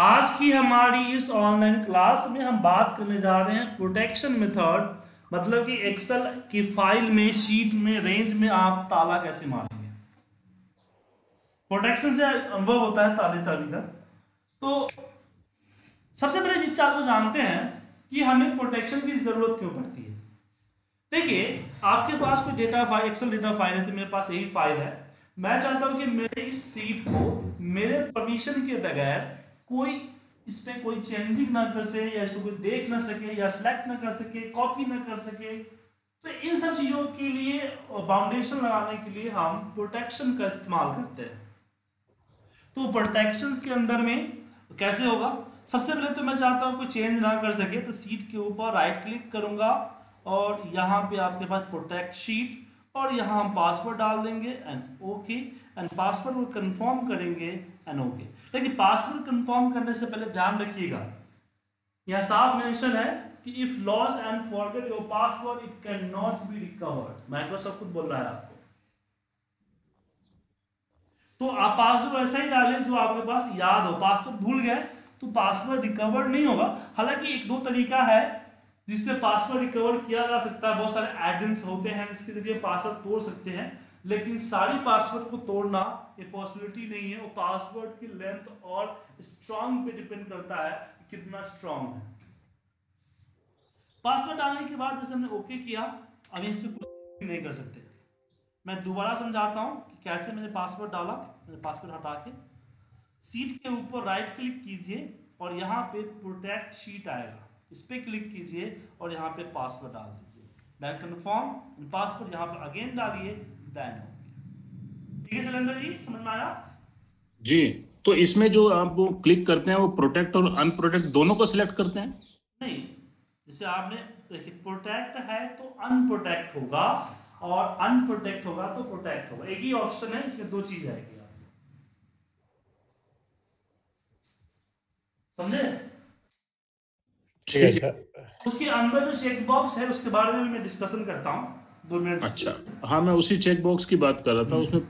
आज की हमारी इस ऑनलाइन क्लास में हम बात करने जा रहे हैं प्रोटेक्शन मेथड मतलब कि एक्सेल की फ़ाइल में शीट में रेंज में आप ताला कैसे मारेंगे? प्रोटेक्शन से अनुभव होता है ताले चाबी का। तो सबसे पहले इस चाल को जानते हैं कि हमें प्रोटेक्शन की ज़रूरत क्यों पड़ती है। देखिए, आपके पास कोई data file excel data file है, मेरे पास यही फ़ाइल है। मैं चाहता हूँ कि मेरे इस सीट को मेरे परमिशन के बगैर कोई इस पर कोई चेंजिंग ना कर सके, या इसको कोई देख ना सके, या सिलेक्ट ना कर सके कॉपी ना कर सके तो इन सब चीज़ों के लिए बाउंडेशन लगाने के लिए हम प्रोटेक्शन का इस्तेमाल करते हैं। तो प्रोटेक्शन के अंदर में कैसे होगा? सबसे पहले तो मैं चाहता हूँ कोई चेंज ना कर सके तो सीट के ऊपर राइट क्लिक करूँगा, और यहाँ पे आपके पास प्रोटेक्ट शीट और यहाँ हम पासवर्ड डाल देंगे एंड ओके एंड पासवर्ड को कंफर्म करेंगे एंड ओके लेकिन पासवर्ड कंफर्म करने से पहले ध्यान रखिएगा। यहाँ साफ़ मेंशन है कि if loss and forget your password it can not be recovered Microsoft खुद बोल रहा है आपको। तो आप पासवर्ड ऐसा ही डालें जो आपके पास याद हो। पासवर्ड भूल गए तो पासवर्ड रिकवर नहीं होगा। हालाँकि एक दो तरीका है जिससे पासवर्ड रिकवर किया जा सकता है। बहुत सारे एडेंस होते हैं, जिसके ज़रिए पासवर्ड तोड़ सकते हैं। लेकिन सारी पासवर्ड को तोड़ना ये पॉसिबिलिटी नहीं है। वो पासवर्ड की लेंथ और स्ट्रॉन्ग पे डिपेंड करता है कितना स्ट्रॉन्ग है। पासवर्ड डालने के बाद जैसे हमने ओके किया, अभी इस पर कुछ नहीं कर सकते। मैं दोबारा समझाता हूँ कि कैसे मैंने पासवर्ड डाला। मैंने पासवर्ड हटा के सीट के ऊपर राइट क्लिक कीजिए और यहाँ पे प्रोटेक्ट शीट आएगा। इस पर क्लिक कीजिए और यहाँ पे पासवर्ड डाल दीजिए। देन कन्फर्म पासवर्ड यहाँ पर अगेन डालिए। देन ठीक है सिलेंडर जी समझ में आया जी तो इसमें जो आप वो क्लिक करते हैं वो प्रोटेक्ट और अनप्रोटेक्ट दोनों को सिलेक्ट करते हैं? नहीं जैसे आपने देखिए प्रोटेक्ट है तो अनप्रोटेक्ट होगा और अनप्रोटेक्ट होगा तो प्रोटेक्ट होगा। एक ही ऑप्शन है इसमें दो चीज़ आएगी समझे? ठीक है उसके अंदर जो चेक बॉक्स है उसके बारे में मैं डिस्कशन करता हूँ। दो मिनट। अच्छा। हाँ मैं उसी चेक बॉक्स की बात कर रहा था उसमें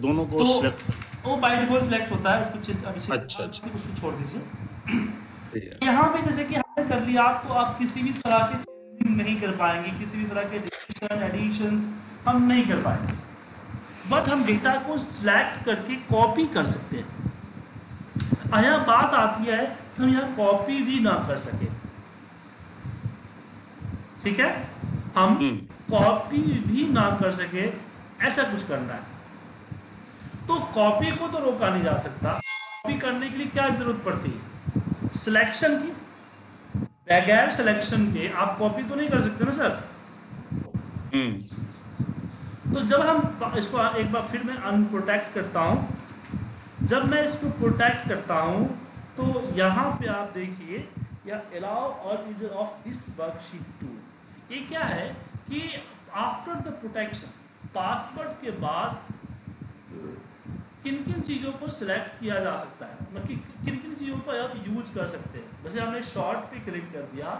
दोनों को तो सिलेक्ट वो बाय डिफ़ॉल्ट सिलेक्ट होता है उसको चेक अभी अच्छा, अच्छा। उसको छोड़ दीजिए। यहाँ पे जैसे कि हमने कर लिया आप तो आप किसी भी तरह के चेंजिंग नहीं कर पाएँगे किसी भी तरह के डिलीशन एडिशंस हम नहीं कर पाएँगे। बट हम डेटा को सिलेक्ट करके कॉपी कर सकते हैं। यहाँ बात आती है कि हम यहाँ कॉपी भी ना कर सके। ठीक है? हम हम्म। कॉपी भी ना कर सके ऐसा कुछ करना है। तो कॉपी को तो रोका नहीं जा सकता। कॉपी करने के लिए क्या ज़रूरत पड़ती है? सिलेक्शन की। बगैर सिलेक्शन के आप कॉपी तो नहीं कर सकते ना सर हम्म। तो जब हम इसको एक बार फिर मैं अनप्रोटेक्ट करता हूँ। जब मैं इसको प्रोटेक्ट करता हूँ तो यहाँ पे आप देखिए या अलाउ और user of this worksheet tool ये क्या है कि आफ्टर द प्रोटेक्शन पासवर्ड के बाद किन किन चीज़ों को सिलेक्ट किया जा सकता है? मतलब कि किन किन चीज़ों को आप यूज़ कर सकते हैं? जैसे हमने शॉर्ट पे क्लिक कर दिया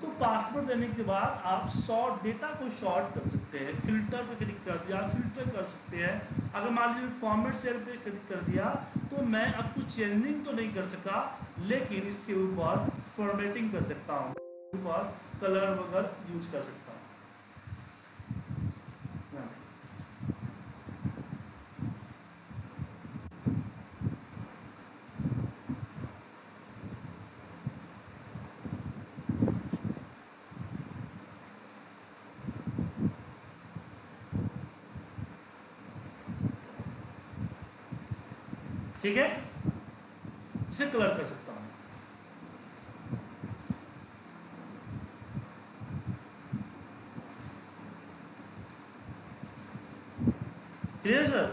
तो पासवर्ड देने के बाद आप शॉर्ट डेटा को शॉर्ट कर सकते हैं। फ़िल्टर पे क्लिक कर दिया फ़िल्टर कर सकते हैं। अगर मान लीजिए फॉर्मेट सेल पे क्लिक कर दिया तो मैं अब कुछ चेंजिंग तो नहीं कर सका, लेकिन इसके ऊपर फॉर्मेटिंग कर सकता हूँ। ऊपर कलर वगैरह यूज़ कर सकता हूँ। ठीक है इसे कलर कर सकता हूँ clear sir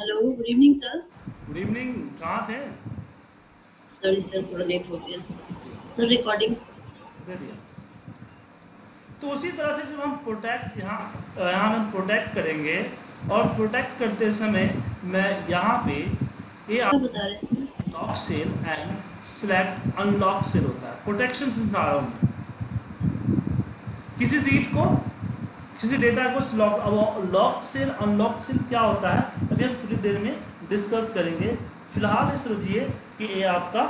hello good evening sir good evening कहाँ थे? सॉरी सर थोड़ा लेट हो गया। सर रिकॉर्डिंग तो उसी तरह से जब हम प्रोटेक्ट यहाँ यहाँ हम प्रोटेक्ट करेंगे और प्रोटेक्ट करते समय मैं यहाँ पे ये क्या बता रहे हैं lock cell and select unlock cell होता है। प्रोटेक्शन सिखा रहा हूँ किसी सीट को किसी डेटा को लॉक अब लॉक सेल अनलॉक सेल क्या होता है? अभी हम थोड़ी देर में डिस्कस करेंगे। फ़िलहाल ये समझिए कि ये आपका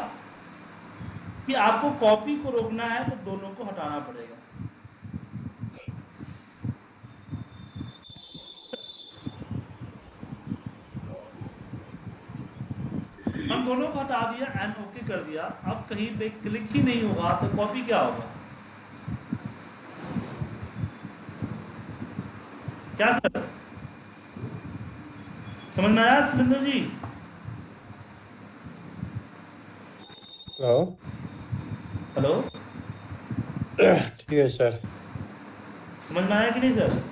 कि आपको कॉपी को रोकना है तो दोनों को हटाना पड़ेगा। हम दोनों को हटा दिया एंड ओके कर दिया। अब कहीं पे क्लिक ही नहीं होगा तो कॉपी क्या होगा? क्या सर? समझ में आया सुरेंद्र जी? हेलो। हेलो? ठीक है सर। समझ में आया कि नहीं सर?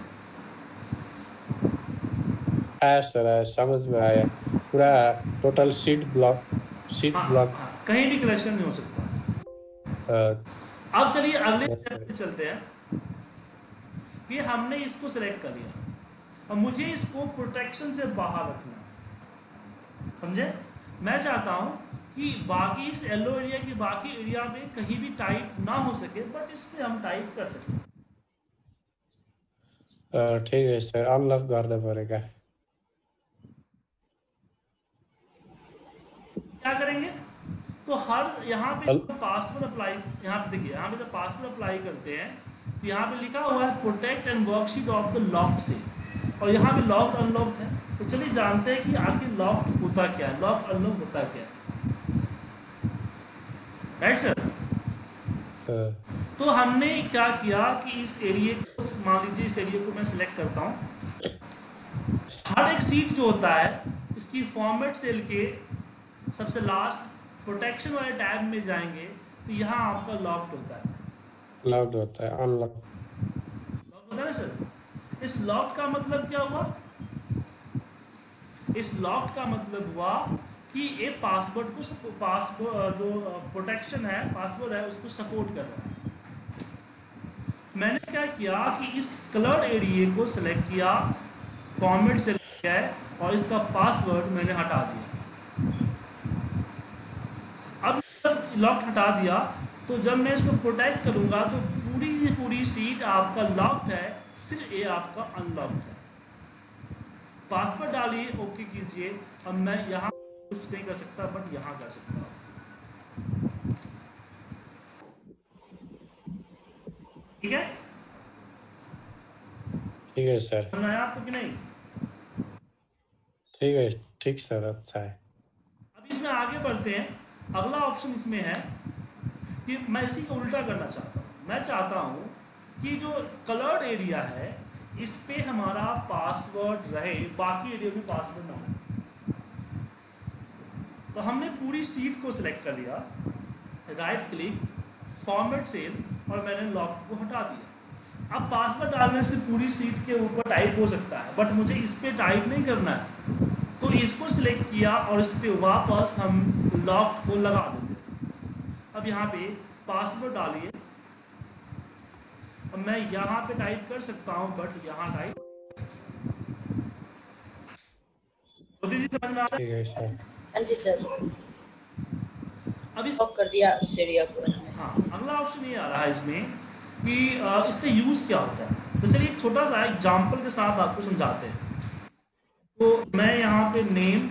आया सर आया। समझ में आया। पूरा टोटल सीट ब्लॉक सीट हाँ, ब्लॉक हाँ, कहीं भी कलेक्शन नहीं हो सकता। अब चलिए अगले चलते हैं। कि हमने इसको सिलेक्ट कर लिया। अब मुझे इसको प्रोटेक्शन से बाहर रखना है। समझे? मैं चाहता हूँ कि बाकी इस येलो एरिया की बाकी एरिया में कहीं भी टाइप ना हो सके बट इस पर हम टाइप कर सकते ठीक है सर अनलॉक करना पड़ेगा। क्या करेंगे? तो हर यहाँ पे पासवर्ड अप्लाई यहाँ पे देखिए यहाँ पे जब पासवर्ड अप्लाई करते हैं तो यहाँ पे लिखा हुआ है protect and worksheet of the lock से। और यहाँ पे लॉक अनलॉक है। तो चलिए जानते हैं कि आखिर लॉक होता क्या है। लॉक अनलॉक होता क्या है। राइट सर तो हमने क्या किया कि इस एरिए को मान लीजिए इस एरिए को मैं सिलेक्ट करता हूँ। हर एक सीट जो होता है इसकी फॉर्मेट सेल के सबसे लास्ट प्रोटेक्शन वाले टैब में जाएँगे तो यहाँ आपका लॉक्ड होता है। लॉक्ड होता है अनलॉक लॉक होता सर, इस लॉक का मतलब क्या हुआ? इस लॉक का मतलब हुआ कि ये पासवर्ड को पासवर्ड जो प्रोटेक्शन है पासवर्ड है, उसको सपोर्ट कर रहा है। मैंने क्या किया कि इस कलर एरिया को सिलेक्ट किया फॉर्मेट से किया है, और इसका पासवर्ड मैंने हटा दिया। अब लॉक हटा दिया तो जब मैं इसको प्रोटेक्ट करूँगा तो पूरी पूरी सीट आपका लॉक्ड है सिर्फ़ ये आपका अनलॉक्ड है। पासवर्ड डालिए ओके कीजिए। अब मैं यहाँ कुछ नहीं कर सकता बट यहाँ कर सकता हूँ। ठीक है? ठीक है सर। आया आपको कि नहीं? ठीक है ठीक सर। अच्छा है अब इसमें आगे बढ़ते हैं। अगला ऑप्शन इसमें है। कि मैं इसी को उल्टा करना चाहता हूँ। मैं चाहता हूँ कि जो कलर्ड एरिया है, इस पे हमारा पासवर्ड रहे, बाकी एरिया में पासवर्ड ना हो तो हमने पूरी सीट को सिलेक्ट कर लिया राइट क्लिक फॉर्मेट सेल और मैंने लॉक को हटा दिया। अब पासवर्ड डालने से पूरी सीट के ऊपर टाइप हो सकता है बट मुझे इस पे टाइप नहीं करना है। तो इसको सिलेक्ट किया और इस पे वापस हम लॉक को लगा देंगे अब यहाँ पे पासवर्ड डालिए। अब मैं यहाँ पे टाइप कर सकता हूँ बट यहाँ टाइप मोदी जी समझ में आ रहा है? सर हाँ अब इस कर दिया उस एरिया को हाँ अगला ऑप्शन ये आ रहा है इसमें कि इसका यूज़ क्या होता है। तो चलिए एक छोटा सा एग्ज़ाम्पल के साथ आपको समझाते हैं। तो मैं यहाँ पे नेम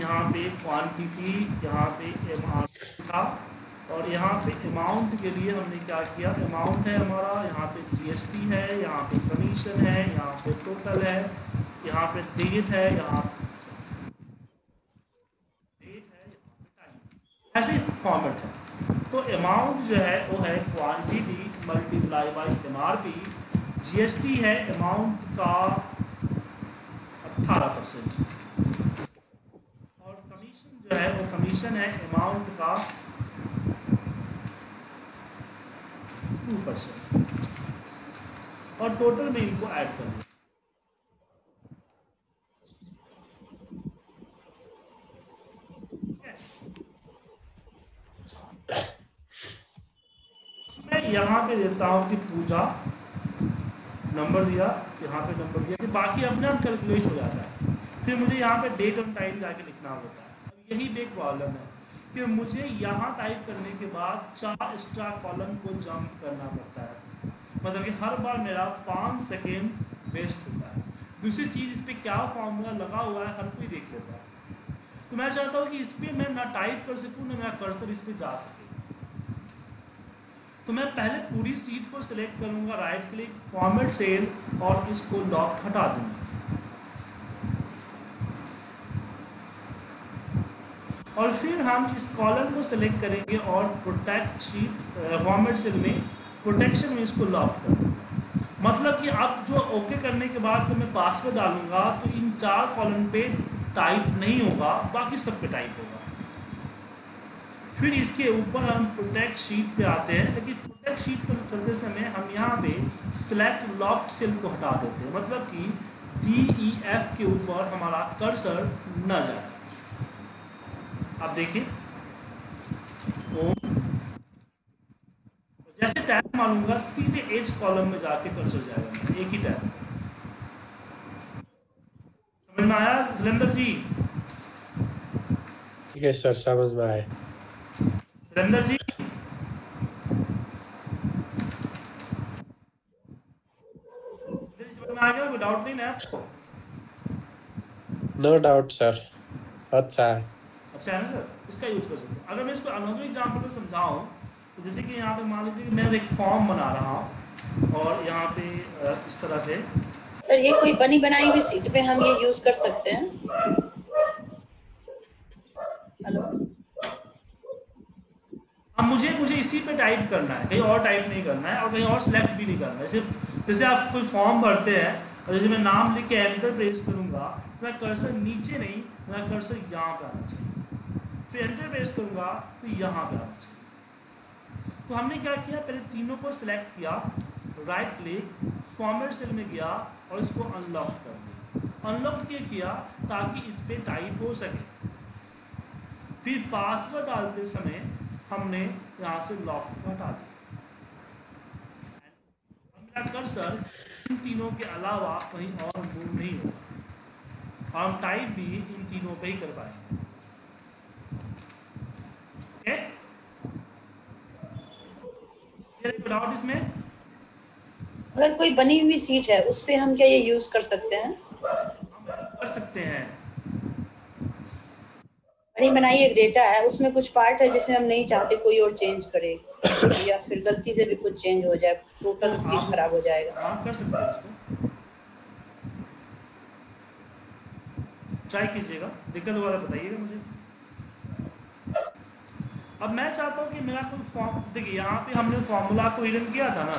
यहाँ पे क्वांटिटी यहाँ पे अमाउंट था और यहाँ पे अमाउंट के लिए हमने क्या किया? अमाउंट है हमारा, यहाँ पे जीएसटी है, यहाँ पे कमीशन है, यहाँ पे टोटल है, यहाँ पे डेट है, यहाँ ऐसे फॉर्मेट है। तो अमाउंट जो है, वो है quantity multiply by M R P G S T है अमाउंट का अट्ठारह परसेंट और कमीशन जो है, वो कमीशन है अमाउंट का टू परसेंट और टोटल में इनको ऐड कर दिया मैं यहाँ पे देता हूँ कि पूजा नंबर दिया, यहाँ पे नंबर दिया, कि बाकी अपने आप कैलकुलेट हो जाता है। फिर मुझे यहाँ पे डेट और टाइम जाके लिखना होता है। यही एक प्रॉब्लम है। कि मुझे यहाँ टाइप करने के बाद चार एक्स्ट्रा कॉलम को जंप करना पड़ता है। मतलब कि हर बार मेरा पाँच सेकेंड वेस्ट होता है। दूसरी चीज़ इस पर क्या फॉर्मूला लगा हुआ है, हर कोई देख लेता है। तो मैं चाहता हूँ कि इस पर मैं ना टाइप कर सकूँ, ना मेरा कर्सर इस पर जा सके। तो मैं पहले पूरी सीट को सिलेक्ट करूँगा राइट क्लिक फॉर्मेट सेल और इसको लॉक हटा दूँगा। और फिर हम इस कॉलम को सिलेक्ट करेंगे और प्रोटेक्ट शीट फॉर्मेट सेल में प्रोटेक्शन में इसको लॉक कर मतलब कि अब जो ओके करने के बाद जो मैं पासवर्ड डालूँगा तो इन चार कॉलम पे टाइप नहीं होगा, बाकी सब पे टाइप होगा। फिर इसके ऊपर हम प्रोटेक्ट शीट पे आते हैं, लेकिन प्रोटेक्ट शीट पर करते समय हम यहाँ पे सिलेक्ट लॉक सेल को हटा देते हैं। मतलब कि डी ई एफ़ के ऊपर हमारा कर्सर न जाए। आप देखिए। ओम। जैसे टैब मानूँगा सीधे एज कॉलम में जाके कर्सर जाएगा। एक ही टैब। समझ में आया सुरेंद्र जी? ठीक है सर समझ में आया। सुरेंद्र जी? डाउट नहीं ना आपको? नो डाउट सर अच्छा है। अच्छा है ना सर इसका यूज़ कर सकते हैं। अगर मैं इसको अनदर एग्ज़ाम्पल में समझाऊँ तो जैसे कि यहाँ पे मान लीजिए कि मैं एक फॉर्म बना रहा हूँ और यहाँ पे इस तरह से। सर ये कोई बनी बनाई हुई सीट पे हम ये यूज़ कर सकते हैं? हेलो अब मुझे मुझे इसी पे टाइप करना है कहीं और टाइप नहीं करना है और कहीं और सिलेक्ट भी नहीं करना है। सिर्फ़ जैसे आप कोई फॉर्म भरते हैं और जैसे मैं नाम लिख के एंटर प्रेस करूँगा तो मैं कर्सर नीचे नहीं मेरा कर्सर यहाँ पर आना चाहिए। फिर एंटर प्रेस करूँगा तो यहाँ पे आना चाहिए तो हमने क्या किया? पहले तीनों को सिलेक्ट किया राइट क्लिक फॉर्मेट सेल में गया और इसको अनलॉक कर दिया। अनलॉक किया किया? ताकि इस पर टाइप हो सके। फिर पासवर्ड डालते समय हमने यहाँ से लॉक को हटा दिया। मेरा कर्सर इन तीनों के अलावा कहीं और मूव नहीं होगा। हम टाइप भी इन तीनों पे ही कर पाएँगे ओके डाउट इसमें अगर कोई बनी हुई सीट है उस पे हम क्या ये यूज़ कर सकते हैं? कर सकते हैं। बनी बनाई एक डेटा है उसमें कुछ पार्ट है जिसमें हम नहीं चाहते कोई और चेंज करे या फिर गलती से भी कुछ चेंज हो जाए टोटल सीट खराब हो जाएगा। हाँ कर सकते हैं उसको। ट्राई कीजिएगा। दिक्कत दोबारा बताइएगा मुझे। अब मैं चाहता हूँ कि मेरा कोई फॉर्म देखिए, यहाँ पे हमने फॉर्मूला को हिडन किया था ना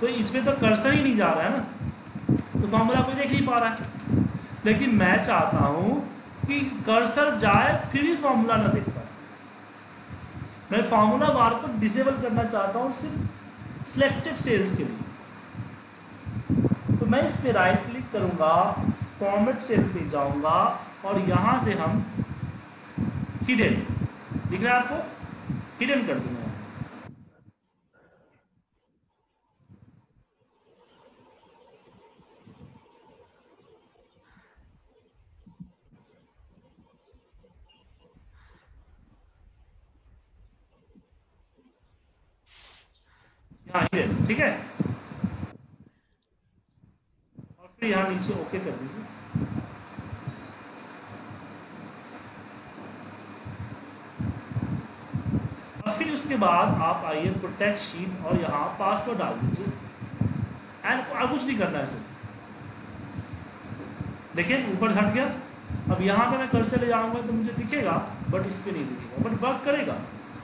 तो इसमें तो कर्सर ही नहीं जा रहा है ना तो फॉर्मूला कोई देख नहीं पा रहा है। लेकिन मैं चाहता हूँ कि कर्सर जाए, फिर भी फॉर्मूला ना देख पाए। मैं फार्मूला बार को डिसेबल करना चाहता हूँ सिर्फ़ सिलेक्टेड सेल्स के लिए। तो मैं इस पर राइट क्लिक करूँगा फॉर्मेट सेल पे जाऊँगा, और यहाँ से हम हिडन दिख रहा है आपको? हिडन कर दूँगा ठीक है? और फिर यहाँ नीचे ओके कर दीजिए और फिर उसके बाद आप आइए प्रोटेक्ट शीट और यहाँ पासवर्ड डाल दीजिए। एंड और कुछ नहीं करना है सिर्फ़। देखिए, ऊपर हट गया। अब यहाँ पे मैं कर्सर ले जाऊँगा तो मुझे दिखेगा बट इस पर नहीं दिखेगा। बट वर्क करेगा।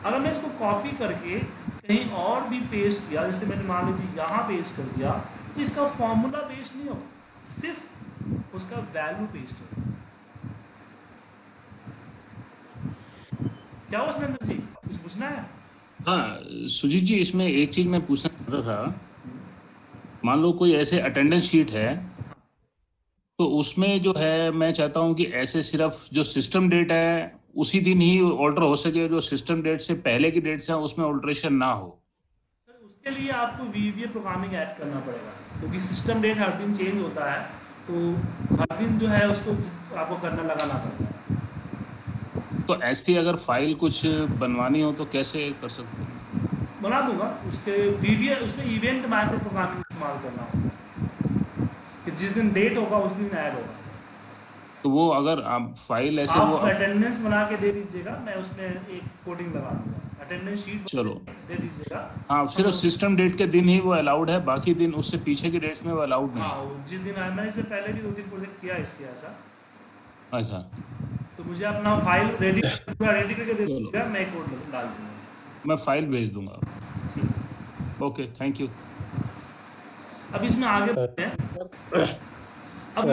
अगर मैं इसको कॉपी करके कहीं और भी पेस्ट किया, जैसे मैंने मान लीजिए यहाँ पेस्ट कर दिया तो इसका फॉर्मूला पेस्ट नहीं होगा। सिर्फ़ उसका वैल्यू पेस्ट होगा। क्या हुआ सुरेंद्र जी? कुछ पूछना है? हाँ सुजीत जी, इसमें एक चीज़ मैं पूछना चाहता था। मान लो कोई ऐसे अटेंडेंस शीट है तो उसमें जो है, मैं चाहता हूँ कि ऐसे सिर्फ़ जो सिस्टम डेट है, उसी दिन ही ऑल्टर हो सके, जो सिस्टम डेट से पहले की डेट से उसमें ऑल्ट्रेशन ना हो। सर, उसके लिए आपको वीवीए प्रोग्रामिंग ऐड करना पड़ेगा, क्योंकि सिस्टम डेट हर दिन चेंज होता है तो हर दिन जो है उसको आपको करना लगाना पड़ता है। तो ऐसी अगर फ़ाइल कुछ बनवानी हो तो कैसे कर सकते हैं? बना दूँगा। उसके वीवीए उसमें इवेंट माइक्रो प्रोग्रामिंग इस्तेमाल करना होगा। कि जिस दिन डेट होगा उस दिन ऐड होगा। तो वो अगर आप फ़ाइल ऐसे वो अटेंडेंस बना के दे दीजिएगा। मैं उसमें एक कोडिंग लगा दूँगा। अटेंडेंस शीट चलो। दे दीजिएगा। हाँ सिर्फ़ सिस्टम डेट के दिन ही वो अलाउड है। बाकी दिन उससे पीछे के डेट्स में वो अलाउड नहीं। हाँ जिस दिन आया मैंने इससे पहले भी दो तीन प्रोजेक्ट किया इसके ऐसा। अच्छा। तो मुझे अपना फ़ाइल रेडी रेडी करके दे दीजिएगा मैं कोड डाल दूँगा। मैं फ़ाइल भेज दूँगा। ओके थैंक यू अब इसमें आगे बढ़ते हैं। अब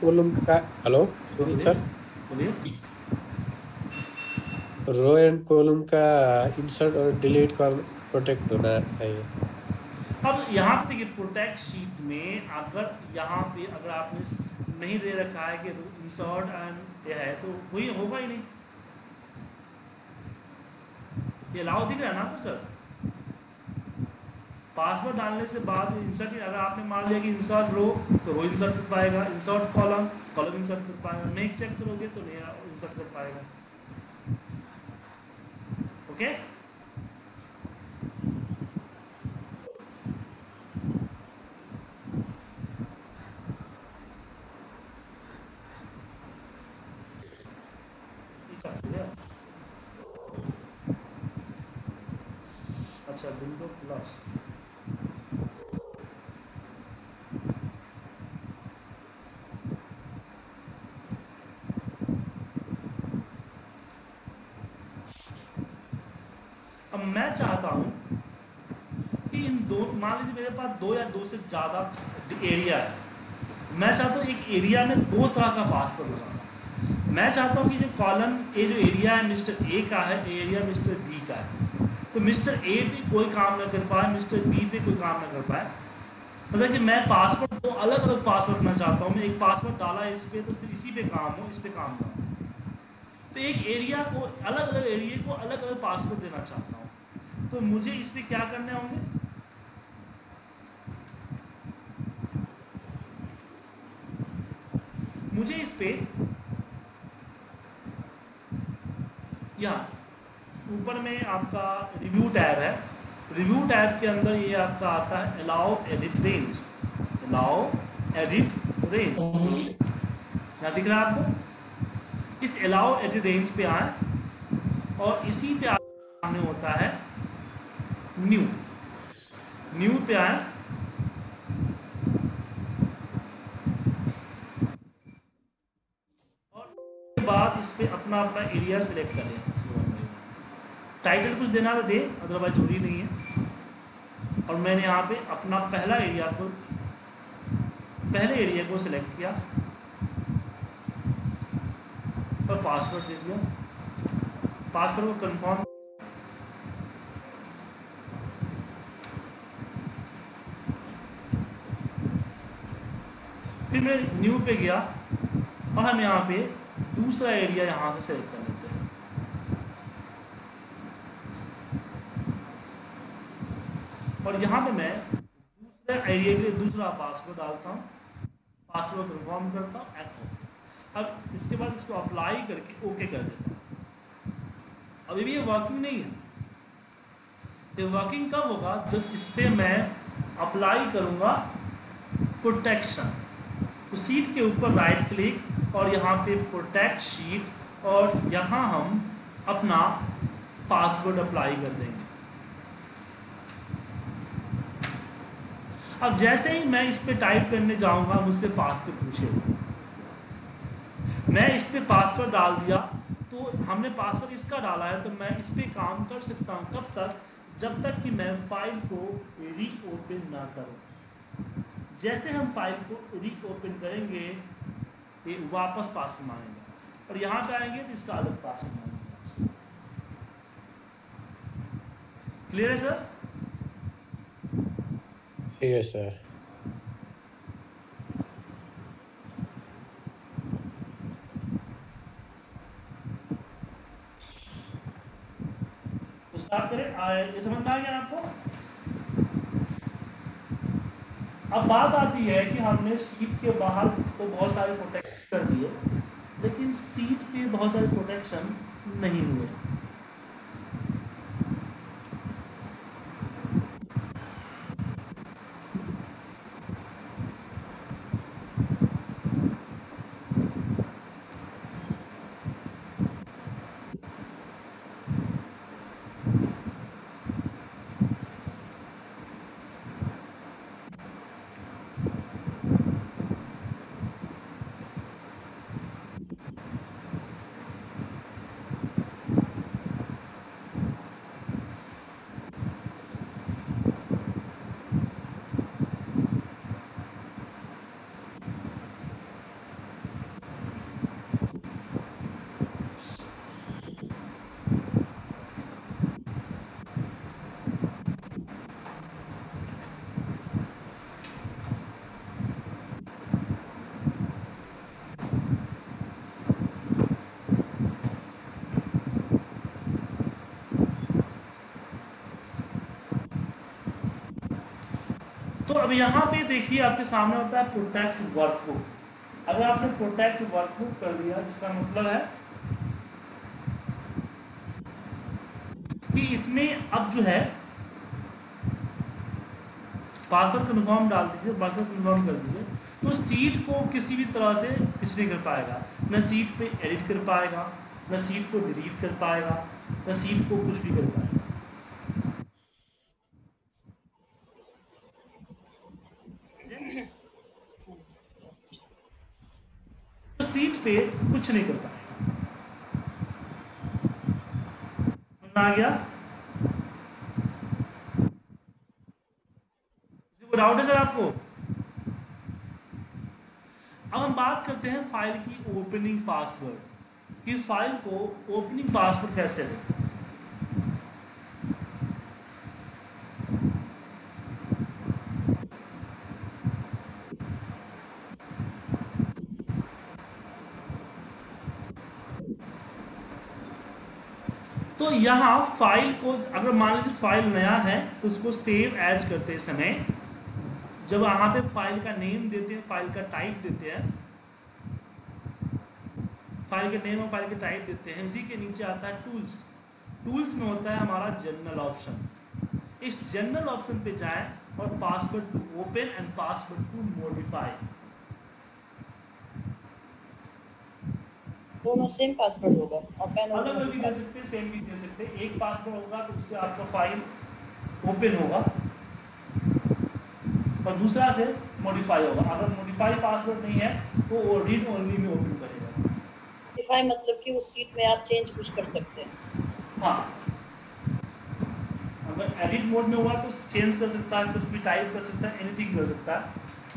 कॉलम का हेलो सर बोलिए। रो एंड कॉलम का इंसर्ट और डिलीट कर प्रोटेक्ट होना चाहिए। अब यहाँ पे देखिए प्रोटेक्ट शीट में अगर यहाँ पे अगर आपने नहीं दे रखा है कि इंसर्ट एंड ये है तो वही होगा ही नहीं। ये अलाउ दिख रहा है ना आपको सर पासवर्ड डालने से बाद इंसर्ट अगर आपने मान लिया कि इंसर्ट रो तो वो इंसर्ट कर पाएगा। इंसर्ट कॉलम कॉलम इंसर्ट कर पाएगा। नहीं चेक करोगे तो नहीं इंसर्ट कर पाएगा। ओके अच्छा विंडो प्लस अब मैं चाहता हूँ कि इन दो मान लीजिए मेरे पास दो या दो से ज़्यादा एरिया है। मैं चाहता हूँ एक एरिया में दो तरह का पासवर्ड लगाना मैं चाहता हूँ कि जो कॉलम ये जो एरिया है, मिस्टर ए का है एरिया मिस्टर बी का है। तो मिस्टर ए पे कोई काम ना कर पाए, मिस्टर बी पे कोई काम ना कर पाए। मतलब कि मैं पासवर्ड दो अलग अलग पासवर्ड रखना चाहता हूँ। मैं एक पासवर्ड डाला है इस पर तो इसी पे काम हो, इस पर काम ना हो। तो एक एरिया को अलग अलग एरिया को अलग अलग पासवर्ड देना चाहता हूँ। तो मुझे इस पे क्या करने होंगे? मुझे इस पे यहाँ ऊपर में आपका रिव्यू टैब है। रिव्यू टैब के अंदर ये आपका आता है allow edit range allow edit range यहाँ दिख रहा है आपको? इस अलाउ एडिट रेंज पे आए और इसी पे सामने होता है न्यू न्यू पे आए अपना अपना एरिया सेलेक्ट कर लें टाइटल कुछ देना तो दे अदरवाइज़ ज़रूरी नहीं है। और मैंने यहाँ पे अपना पहला एरिया को, पहले एरिया को सिलेक्ट किया। और पासवर्ड दे दिया। पासवर्ड को कंफर्म फिर मैं न्यू पे गया और हम यहाँ पे दूसरा एरिया यहाँ से सेलेक्ट कर लेते हैं। और यहाँ पे मैं दूसरे एरिया के लिए दूसरा पासवर्ड डालता हूँ। पासवर्ड कंफर्म करता हूँ एंड अब इसके बाद इसको अप्लाई करके ओके कर देता हूँ। अभी भी ये वर्किंग नहीं है। ये वर्किंग कब होगा? जब इस पर मैं अप्लाई करूँगा प्रोटेक्शन तो सीट के ऊपर राइट क्लिक और यहाँ पे प्रोटेक्ट शीट और यहाँ हम अपना पासवर्ड अप्लाई कर देंगे। अब जैसे ही मैं इस पे टाइप करने जाऊँगा, मुझसे पासवर्ड पूछेगा। मैं इस पे पासवर्ड डाल दिया तो हमने पासवर्ड इसका डाला है तो मैं इस पे काम कर सकता हूँ कब तक, जब तक कि मैं फ़ाइल को रीओपन ना करूँ। जैसे हम फ़ाइल को रीओपन करेंगे ये वापस पासवर्ड मांगेंगे। और यहाँ पे आएँगे तो इसका अलग पासवर्ड मांगेंगे क्लियर है सर है सर तो स्टार्ट करें। ये समझ में आ गया आपको? अब बात आती है कि हमने सीट के बाहर तो बहुत सारे प्रोटेक्शन कर दिए, लेकिन सीट पे बहुत सारे प्रोटेक्शन नहीं हुए। तो अब यहाँ पे देखिए आपके सामने होता है प्रोटेक्ट वर्कबुक अगर आपने प्रोटेक्ट वर्कबुक कर दिया, इसका मतलब है कि इसमें अब जो है पासवर्ड कन्फर्म डाल दीजिए पासवर्ड कन्फर्म कर दीजिए तो सीट को किसी भी तरह से कुछ नहीं कर पाएगा। न सीट पे एडिट कर पाएगा, न सीट को डिलीट कर पाएगा, न सीट को कुछ भी कर पाएगा तो सीट पे कुछ नहीं कर पाएगा। आ गया? डाउट है सर आपको। अब हम बात करते हैं फ़ाइल की ओपनिंग पासवर्ड कि फ़ाइल को ओपनिंग पासवर्ड कैसे दें तो यहाँ फ़ाइल को, अगर मान लीजिए फ़ाइल नया है तो उसको सेव एज करते समय। जब यहाँ पे फ़ाइल का नेम देते हैं फ़ाइल का टाइप देते हैं फ़ाइल के नेम और फ़ाइल के टाइप देते हैं, इसी के नीचे आता है टूल्स टूल्स में होता है हमारा जनरल ऑप्शन इस जनरल ऑप्शन पे जाएँ और password to open and password to modify दोनों सेम पासवर्ड होगा ओपन और अलग अलग भी दे सकते हैं सेम भी दे सकते हैं एक पासवर्ड होगा तो उससे आपका फ़ाइल ओपन होगा और दूसरा से मॉडिफाई होगा। अगर मॉडिफाई पासवर्ड नहीं है तो वो रीड ओनली में ओपन करेगा। मॉडिफाई मतलब कि उस सीट में आप चेंज कुछ कर सकते हैं। हाँ। अगर एडिट मोड में हुआ तो चेंज कर सकता है कुछ भी टाइप कर सकता है एनीथिंग कर सकता है।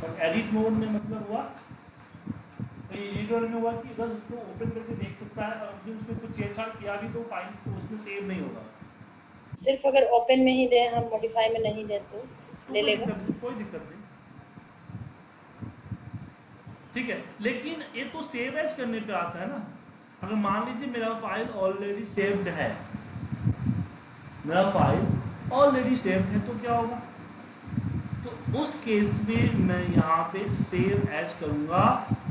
और एडिट मोड में मतलब हुआ तो ये रीड में हुआ कि बस उसको ओपन करके देख सकता है और उसमें कुछ छेड़छाड़ किया भी तो फ़ाइल उसमें सेव नहीं होगा। सिर्फ़ अगर ओपन में ही दें हम मॉडिफाई में नहीं दें तो ले लेगा। कोई दिक्कत नहीं। ठीक है लेकिन ये तो सेव एज करने पे आता है ना। अगर मान लीजिए मेरा फ़ाइल ऑलरेडी सेव्ड है मेरा फ़ाइल ऑलरेडी सेव्ड है तो क्या होगा? तो उस केस में मैं यहाँ पे सेव एज करूँगा।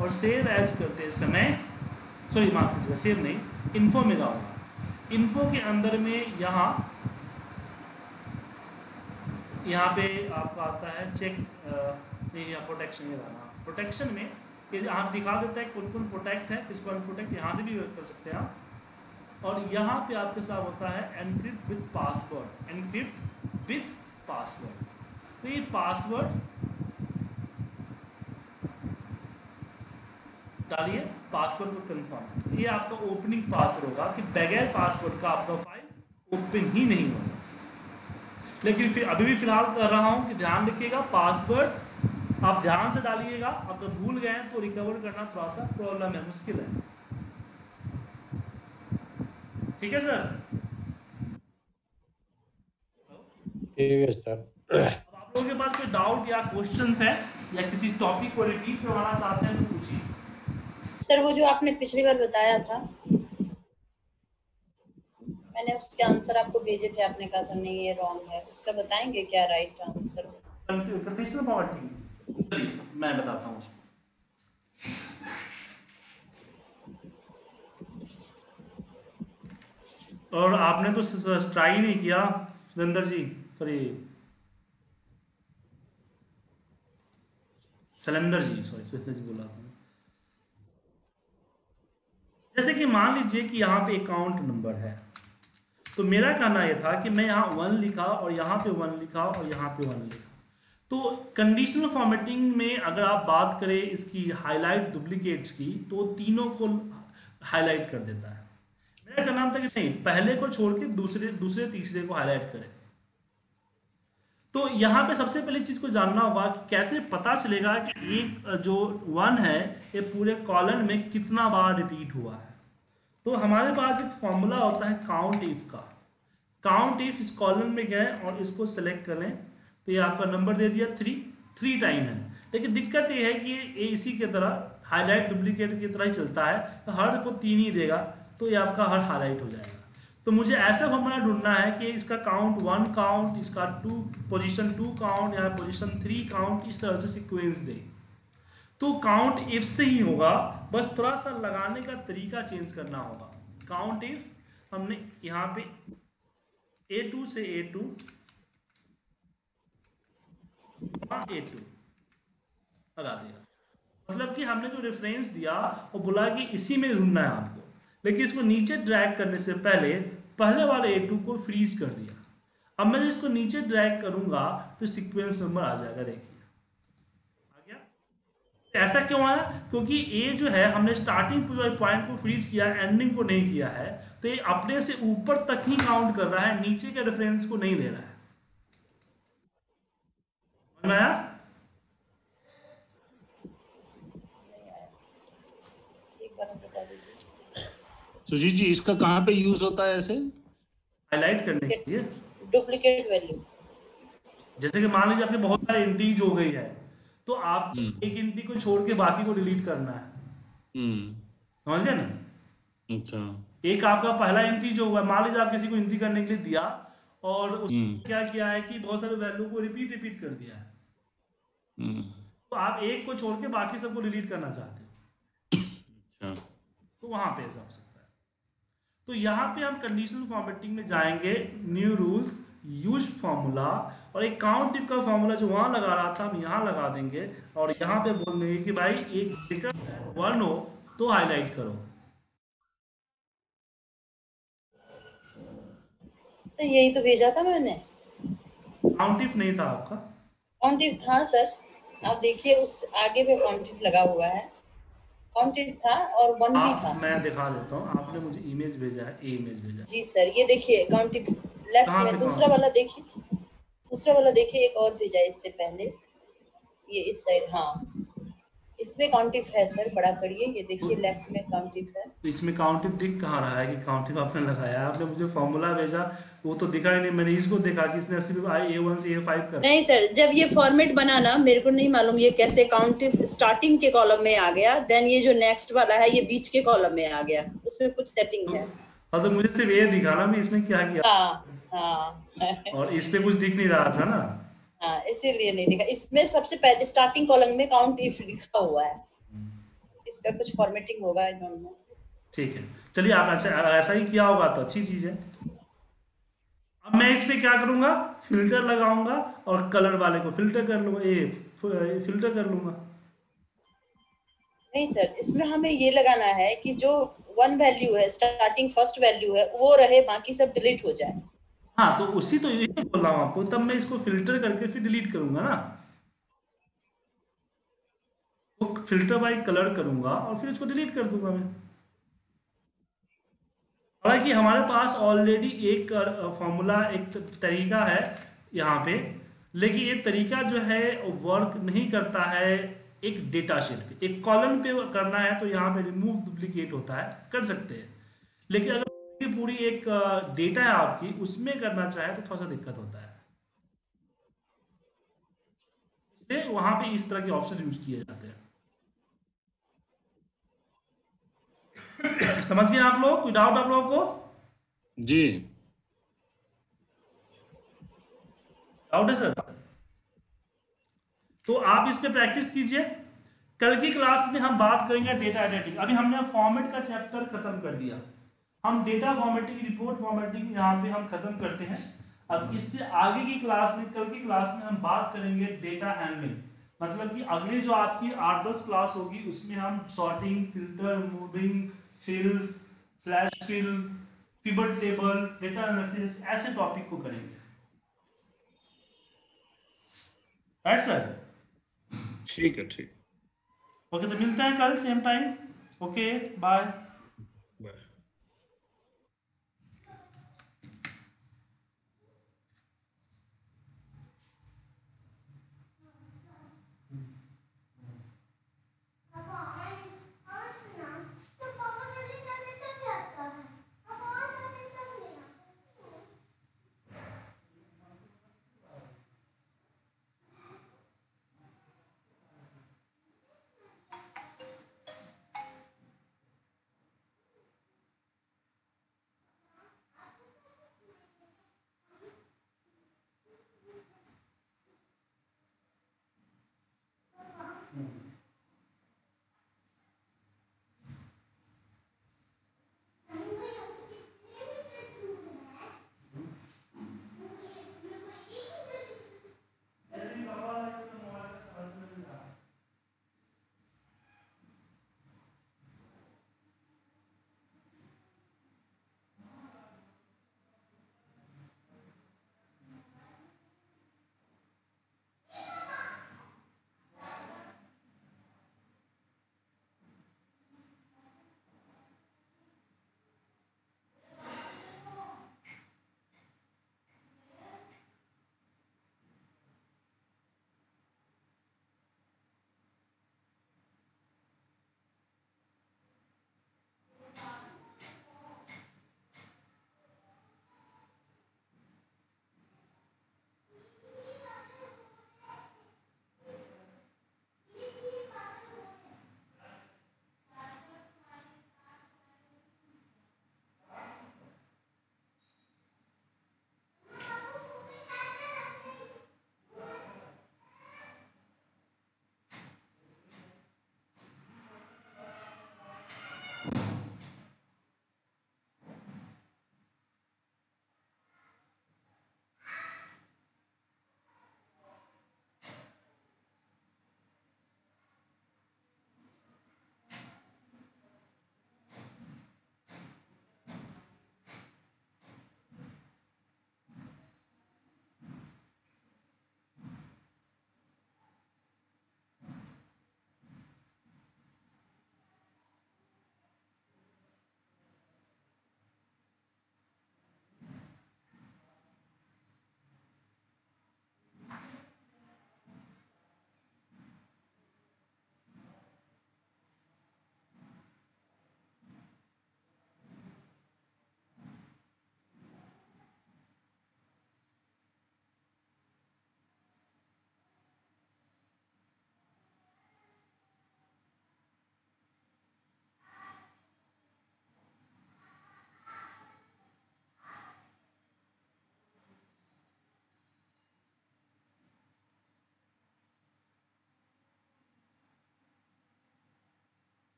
और सेव एज करते समय सॉरी माफ़ कीजिएगा, सेव नहीं इन्फो में जाऊँगा। इन्फो के अंदर में यहाँ यहाँ पे आपका आता है चेक नहीं प्रोटेक्शन ये रहना प्रोटेक्शन में यहाँ दिखा देता है कौन कौन प्रोटेक्ट है, किसको अनप्रोटेक्ट यहाँ से भी कर सकते हैं आप। और यहाँ पे आपके साथ होता है encrypt with password encrypt with password तो ये पासवर्ड डालिए पासवर्ड को कंफर्म कीजिए। ये आपका ओपनिंग पासवर्ड होगा कि बगैर पासवर्ड का आपका फ़ाइल ओपन ही नहीं होगा। लेकिन फिर अभी भी फ़िलहाल कर रहा हूँ कि ध्यान रखिएगा पासवर्ड आप ध्यान से डालिएगा। अगर भूल गए हैं तो रिकवर करना थोड़ा सा प्रॉब्लम है मुश्किल है। ठीक है सर ठीक है सर अब आप लोगों के पास कोई डाउट या क्वेश्चंस है या किसी टॉपिक को रिपीट करवाना चाहते हैं तो पूछिए। सर, वो जो आपने पिछली बार बताया था, मैंने उसके आंसर आपको भेजे थे, आपने कहा था, नहीं, ये रॉन्ग है। उसका बताएँगे क्या राइट आंसर कंडीशनल पॉवर्टी मैं बताता हूँ और आपने तो ट्राई नहीं किया, सुरेंद्र जी सॉरी सलेंदर जी सॉरी सुरेंद्र जी बोला था। जैसे कि मान लीजिए कि यहाँ पे अकाउंट नंबर है। तो मेरा कहना यह था कि मैं यहाँ वन लिखा और यहाँ पे वन लिखा और यहाँ पे वन लिखा। तो कंडीशनल फॉर्मेटिंग में अगर आप बात करें इसकी हाईलाइट डुप्लीकेट्स की तो तीनों को हाईलाइट कर देता है। मेरा कहना था कि नहीं, पहले को छोड़ के दूसरे दूसरे, तीसरे को हाईलाइट करें। तो यहाँ पे सबसे पहले चीज़ को जानना होगा कि कैसे पता चलेगा कि एक जो वन है, ये पूरे कॉलन में कितना बार रिपीट हुआ है। तो हमारे पास एक फॉर्मूला होता है काउंट इफ़ का। काउंट इफ़ इस कॉलन में गए और इसको सेलेक्ट कर तो ये आपका नंबर दे दिया थ्री थ्री टाइम है। लेकिन दिक्कत ये है कि ये इसी के तरह हाईलाइट डुप्लीकेट की तरह ही चलता है। हर को तीन ही देगा तो ये आपका हर हाईलाइट हो जाएगा। तो मुझे ऐसा फॉर्मूला ढूंढना है कि इसका काउंट वन काउंट इसका टू पोजीशन टू काउंट या पोजीशन थ्री काउंट इस तरह से सीक्वेंस दे। तो काउंट इफ़ से ही होगा, बस थोड़ा सा लगाने का तरीका चेंज करना होगा। काउंट इफ़ हमने यहाँ पे ए टू से ए टू ए टू लगा दिया। मतलब कि हमने जो रेफरेंस दिया, वो बोला कि इसी में ढूंढना है आपको। लेकिन इसको नीचे ड्रैग करने से पहले पहले वाले ए टू को फ्रीज कर दिया। अब मैं इसको नीचे ड्रैग करूँगा तो सीक्वेंस नंबर आ जाएगा, देखिए। आ गया? ऐसा क्यों आया? क्योंकि ए जो है, हमने स्टार्टिंग पॉइंट को फ्रीज किया एंडिंग को नहीं किया है तो ये अपने से ऊपर तक ही काउंट कर रहा है, नीचे के रेफरेंस को नहीं ले रहा है। आया एक बार और बता दीजिए सुजीत जी इसका कहाँ पे यूज़ होता है ऐसे? हाईलाइट करने के लिए। डुप्लीकेट वैल्यू जैसे कि मान लीजिए आपके बहुत सारे इंटीज हो गई है तो आप हम्म। एक इंटी को छोड़ के बाकी को डिलीट करना है। हम्म। समझ गए ना? अच्छा। एक आपका पहला इंटी जो हुआ मान लीजिए आप किसी को इंट्री करने के लिए दिया और उसने हम्म। क्या किया है कि बहुत सारे वैल्यू को रिपीट रिपीट कर दिया है। तो आप एक को छोड़ के बाकी सबको डिलीट करना चाहते हो। अच्छा। तो वहाँ पे है। तो यहाँ पे हम कंडीशनल फॉर्मेटिंग में जाएँगे न्यू रूल्स यूज़ फॉर्मूला और एक काउंट टिप का फॉर्मूला जो वहाँ लगा रहा था हम यहाँ लगा देंगे और यहाँ पे बोल देंगे कि भाई एक ग्रेटर वन हो तो हाईलाइट करो। सर यही तो भेजा था मैंने। काउंट इफ़ नहीं था आपका? काउंटिव था सर। आप देखिए उस आगे पे काउंटिव लगा हुआ है। काउंटिव था और वन भी था। मैं दिखा देता हूँ। आपने मुझे इमेज भेजा है ए इमेज भेजा जी सर ये देखिए काउंटिव लेफ़्ट में दूसरा वाला देखिए। दूसरा वाला देखिए एक और भेजा है इससे पहले। ये इस साइड हाँ। इसमें काउंटिव है सर बड़ा करिए। ये देखिए लेफ़्ट में काउंटिव है। तो इसमें काउंटिव दिख कहाँ रहा है कि काउंटिव आपने लगाया है? आपने मुझे फॉर्मूला भेजा वो तो दिखा ही नहीं मैंने इसको देखा कि इसने अस्सी आई ए वन से ए फाइव कर नहीं सर जब ये फॉर्मेट बना ना मेरे को नहीं मालूम ये कैसे काउंटिव स्टार्टिंग के कॉलम में आ गया देन ये जो नेक्स्ट वाला है ये बीच के कॉलम में आ गया। उसमें कुछ सेटिंग है। हाँ तो मुझे सिर्फ़ ये दिखा ना मैं इसमें क्या किया? हाँ हाँ। और इस पे कुछ दिख नहीं रहा था ना? हाँ इसीलिए नहीं दिखा। इसमें सबसे पहले स्टार्टिंग कॉलम में काउंट इफ़ लिखा हुआ है। इसका कुछ फॉर्मेटिंग होगा आई डोंट नो ठीक है। चलिए आप अच्छा ऐसा ही किया होगा तो अच्छी चीज़ है। अब मैं इस पे क्या करूँगा? फ़िल्टर लगाऊँगा और कलर वाले को फ़िल्टर कर लूँगा। ये फ़िल्टर कर लूँगा। नहीं सर इसमें हमें ये लगाना है कि जो वन वैल्यू है स्टार्टिंग फ़र्स्ट वैल्यू है वो रहे बाकी सब डिलीट हो जाए। हाँ तो उसी तो यही बोल रहा हूँ आपको। तब मैं इसको फ़िल्टर करके फिर डिलीट करूँगा ना। तो फ़िल्टर बाई कलर करूँगा और फिर इसको डिलीट कर दूँगा मैं। हालाँकि हमारे पास ऑलरेडी एक फॉर्मूला एक तरीका है यहाँ पे, लेकिन ये तरीका जो है वर्क नहीं करता है एक डेटा शीट पे। एक कॉलम पे करना है तो यहाँ पे रिमूव डुप्लीकेट होता है, कर सकते हैं। लेकिन अगर पूरी एक डेटा है आपकी, उसमें करना चाहे तो थोड़ा सा दिक्कत होता है। वहाँ पे इस तरह के ऑप्शन यूज़ किए जाते हैं। समझ गए आप लोग? कोई डाउट आप लोगों को? जी। डाउट है सर तो आप इस पे प्रैक्टिस कीजिए। कल की क्लास में हम बात करेंगे डेटा एडिटिंग अभी हमने फॉर्मेट का चैप्टर खत्म कर दिया। हम डेटा फॉर्मेटिंग रिपोर्ट फॉर्मेटिंग यहाँ पे हम खत्म करते हैं। अब इससे आगे की क्लास में कल की क्लास में हम बात करेंगे डेटा हैंडलिंग मतलब कि अगली जो आपकी आठ दस क्लास होगी उसमें हम sorting filter moving fills flash fill pivot table data analysis ऐसे टॉपिक को करेंगे। राइट सर ठीक है ठीक। ओके तो मिलते हैं कल same time okay bye bye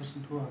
बस बीस परसेंट हुआ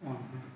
हाँ